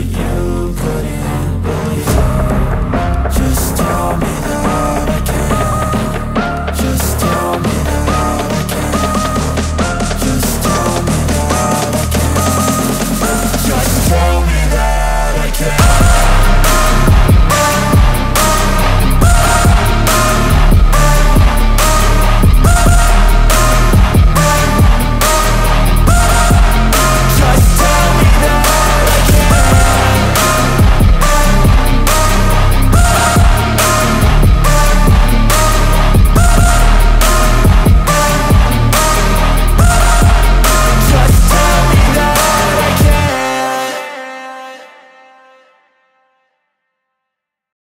to you.